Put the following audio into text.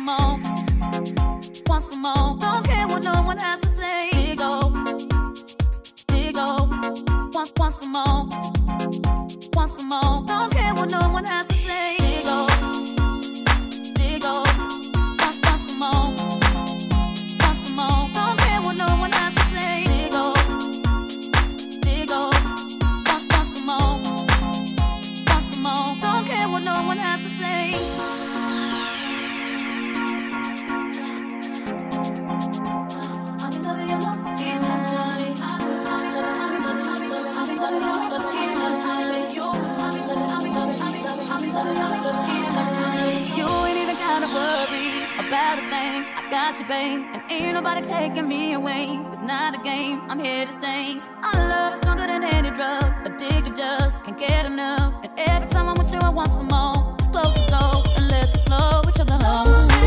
some more, some more. Don't care what no one has to say. Diggo, want want some more, about a thing. I got you, babe. And ain't nobody taking me away. It's not a game, I'm here to stay. Our love is stronger than any drug. Addicted, just can't get enough. And every time I'm with you, I want some more. Just close the door and let's explore each other home.